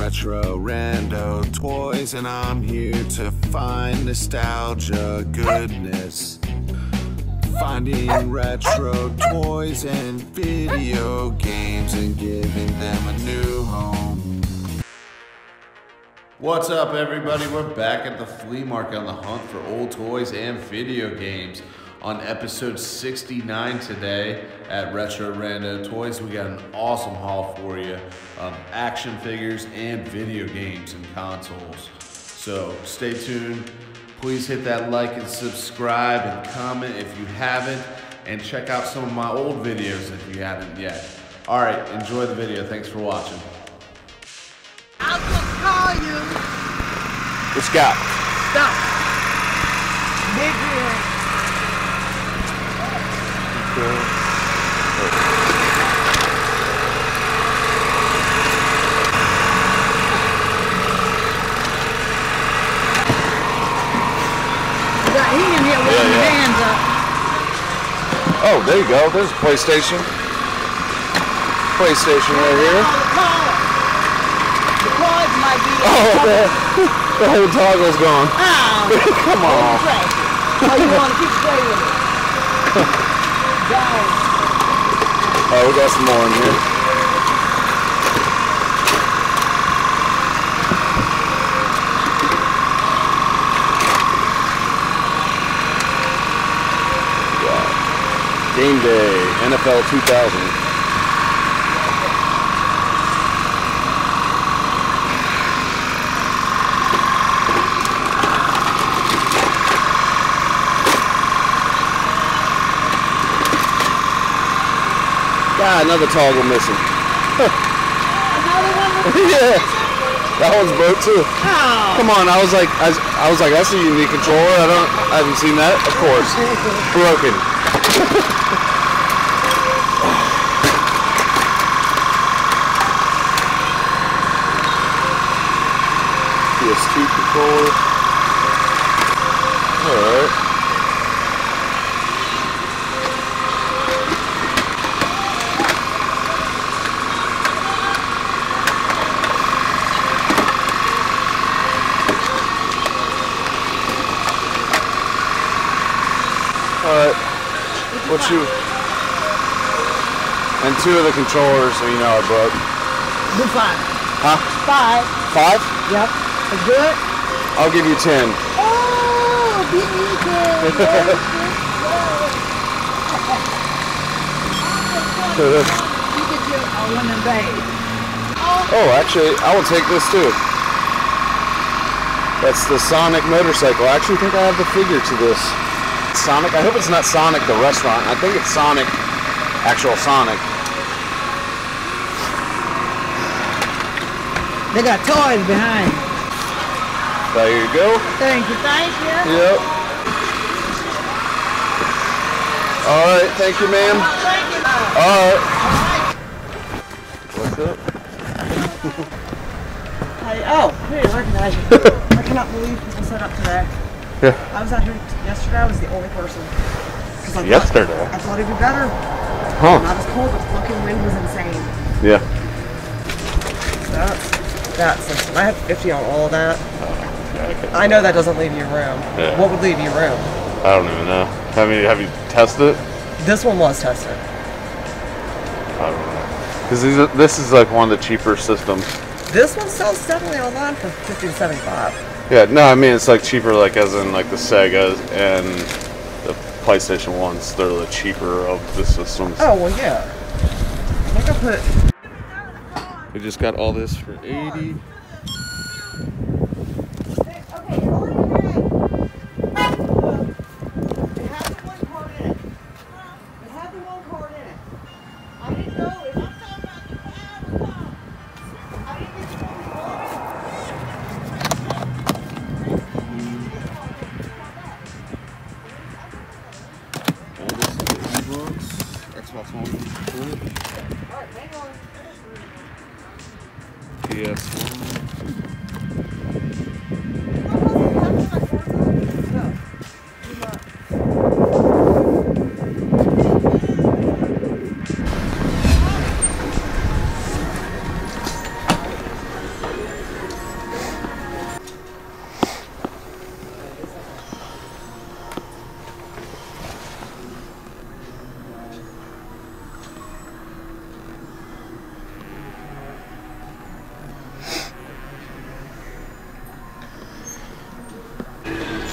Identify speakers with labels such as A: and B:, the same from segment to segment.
A: retro rando toys, and I'm here to find nostalgia goodness. Finding retro toys and video games and giving them a new home.
B: What's up, everybody? We're back at the flea market on the hunt for old toys and video games. On episode 69 today at Retro Rando Toys, we got an awesome haul for you of action figures and video games and consoles. So stay tuned. Please hit that like and subscribe and comment if you haven't, and check out some of my old videos if you haven't yet. All right, enjoy the video. Thanks for watching.
C: I'll just call you.
B: What you got?
C: Stop. Big wheel. You got he in here with
B: Yeah,
C: his
B: yeah.
C: Hands up.
B: Oh, there you go. There's a PlayStation. PlayStation right here.
C: Oh, the. The be.
B: The, the whole toggle's gone.
C: Oh,
B: Come on.
C: Oh, you want to keep straight with it?
B: Oh, we got some more in here. Game Day, NFL 2000. God, ah, another toggle missing.
C: Another one
B: yeah, that one's broke too.
C: Oh.
B: Come on, I was like, I, was- I was like, that's a unique controller. I don't, I haven't seen that. Of course, broken. PS2 controller. All right. All right. What you? And two of the controllers, you know, are broke.
C: Do five.
B: Huh?
C: Five.
B: Five?
C: Yep. Good.
B: I'll give you ten.
C: Oh, beautiful. you get you uh, a babe.
B: Oh, actually, I will take this too. That's the Sonic motorcycle. I actually think I have the figure to this. Sonic? I hope it's not Sonic the restaurant. I think it's Sonic, actual Sonic.
C: They got toys behind.
B: There you go.
C: Thank you, thank you.
B: Yep. All right, thank you, ma'am. All right. What's up?
D: Hey, oh, hey, recognize you. I cannot believe people set up today.
B: Yeah.
D: I was out here yesterday. I was the only person. I thought-
B: Yesterday?
D: I thought it'd be better.
B: Huh?
D: Not as cold, but the fucking wind was insane.
B: Yeah.
D: That's that system. I had 50 on all of that. Oh, I know that doesn't leave you room.
E: Yeah.
D: What would leave you room?
E: I don't even know. Have you have you tested it?
D: This one was tested.
E: I don't know. Because this is like one of the cheaper systems.
D: This one sells definitely online for 50 to 75.
E: Yeah, no, I mean it's like cheaper, like as in like the Sega and the PlayStation ones. They're the cheaper of the systems.
D: Oh, well, yeah. I think I put
E: We just got all this for eighty.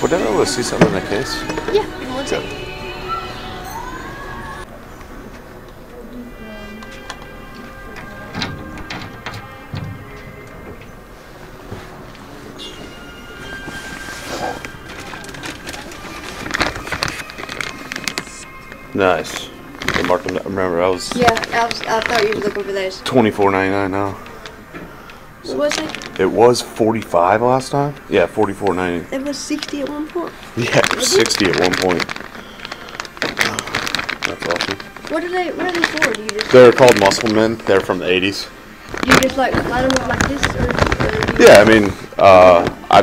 E: Would I to see something in the case?
F: Yeah, give me one second.
E: Nice. They marked them. Remember, I was
F: Yeah, I, was, I thought you were looking for those.
E: twenty four ninety nine now.
F: Was it?
E: It was forty five last time. Yeah, forty four ninety.
F: It was 60 at one point.
E: Yeah, it was sixty at one point. That's awesome.
F: What are they? What are they for? Do you just
E: They're called Muscle Men. They're from the eighties.
F: do you just like light them up like this, or, or do you-
E: Yeah, I mean, uh, I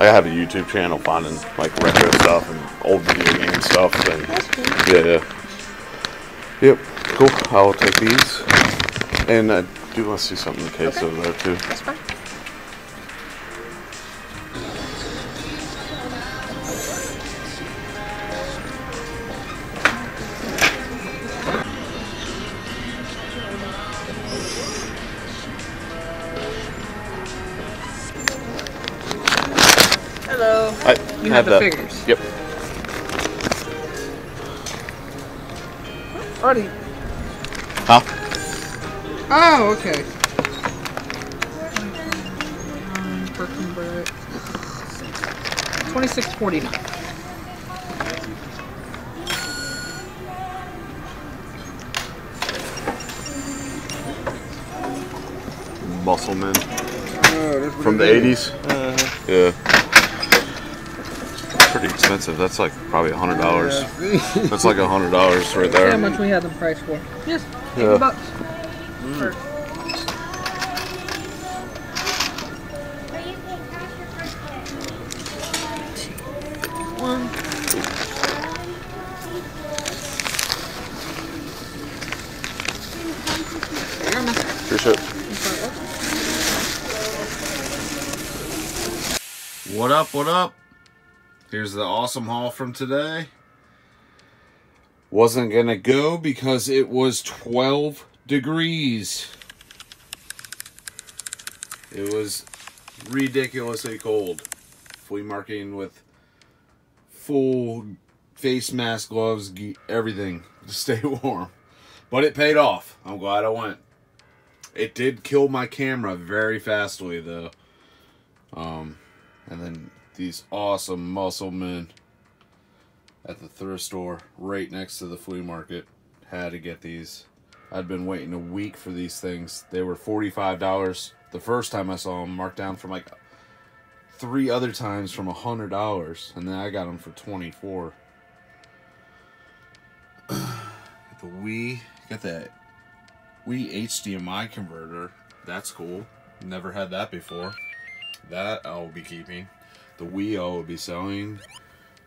E: I have a YouTube channel finding like retro stuff and old video game stuff and
F: That's cool.
E: yeah, yeah. Yep, cool. I'll take these. And I do want to see something in the case
F: Okay.
E: over there too.
F: That's fine.
D: Hello.
E: I
D: You
E: have
D: have the
E: that.
D: figures.
E: Yep.
D: Already.
E: Huh?
D: Oh, okay. Twenty-six forty-nine.
E: Muscle Men
D: Oh,
E: from the eighties. Yeah. Pretty expensive. That's like probably a hundred dollars. That's like a hundred dollars right
D: See how much we had them priced for? Yes, eighty
E: Yeah.
D: bucks. Mm. For- One.
E: Appreciate it.
B: What up, what up? Here's the awesome haul from today. Wasn't gonna go because it was 12 degrees. It was ridiculously cold. Flea marketing with full face mask, gloves, everything to stay warm. But it paid off. I'm glad I went. It did kill my camera very fastly though. Um, and then these awesome muscle men at the thrift store right next to the flea market. Had to get these. I'd been waiting a week for these things. They were $45 the first time I saw them, marked down from like three other times from $100. And then I got them for 24 The Wii, got that Wii HDMI converter. That's cool. Never had that before. That I will be keeping. The Wii I will be selling.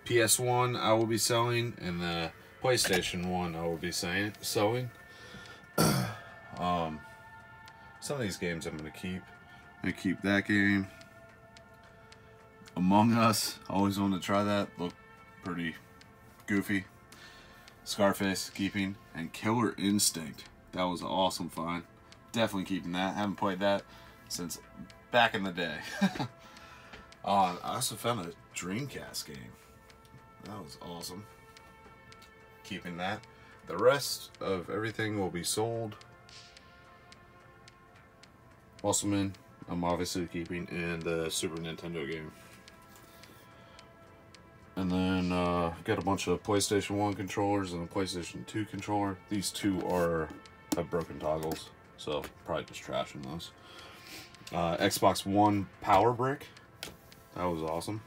B: PS1 I will be selling, and the PlayStation 1 I will be selling. Um, some of these games I'm going to keep. To keep that game. Among Us, always wanted to try that. Look pretty goofy. Scarface, keeping. And Killer Instinct. That was an awesome find. Definitely keeping that. Haven't played that since back in the day. uh, I also found a Dreamcast game. That was awesome. Keeping that. The rest of everything will be sold. Muscleman, I'm obviously keeping, in the Super Nintendo game. And then uh, got a bunch of PlayStation 1 controllers and a PlayStation 2 controller. These two are have broken toggles, so probably just trashing those. Uh, Xbox One Power Brick. That was awesome.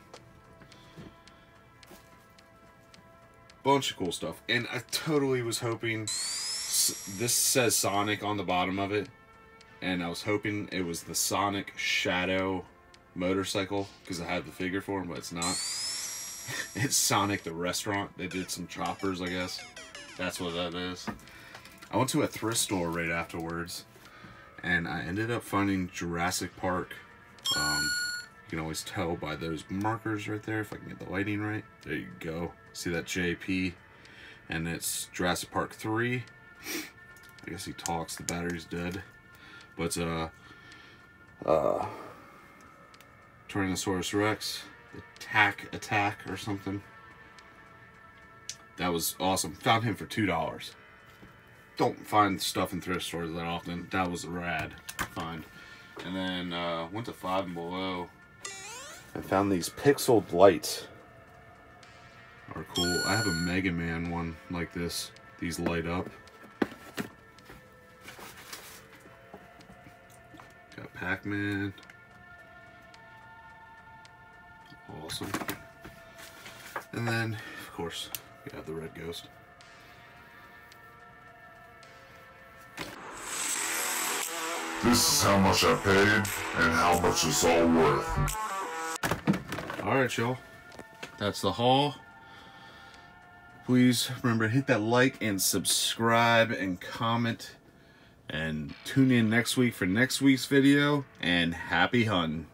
B: Bunch of cool stuff. And I totally was hoping. This says Sonic on the bottom of it. And I was hoping it was the Sonic Shadow motorcycle because I had the figure for him, but it's not. It's Sonic the restaurant. They did some choppers, I guess. That's what that is. I went to a thrift store right afterwards, and I ended up finding Jurassic Park. Um, you can always tell by those markers right there if I can get the lighting right. There you go. See that JP, and it's Jurassic Park 3. I guess he talks. The battery's dead, but uh, uh, Tyrannosaurus Rex, Attack Attack or something. That was awesome. Found him for two dollars. Don't find stuff in thrift stores that often. That was a rad find. And then uh, went to Five and Below. And found these pixeled lights. Are cool. I have a Mega Man one like this. These light up. Pac-Man. Awesome. And then, of course, we have the Red Ghost.
G: This is how much I paid and how much it's all worth.
B: Alright, y'all. That's the haul. Please remember to hit that like and subscribe and comment. And tune in next week for next week's video. And happy hunting.